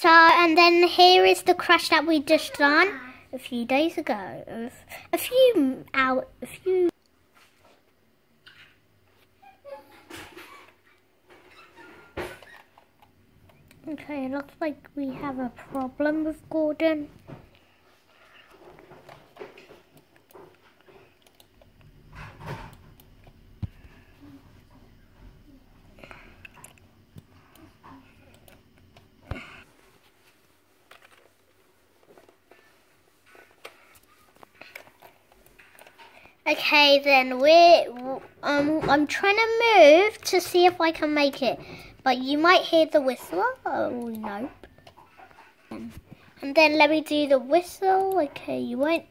So, and then here is the crash that we just done a few days ago. A few out, a few. Okay, it looks like we have a problem with Gordon. Okay, then we're um I'm trying to move to see if I can make it, but you might hear the whistle. Oh nope. And then let me do the whistle. Okay, you won't